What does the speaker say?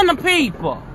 on the people.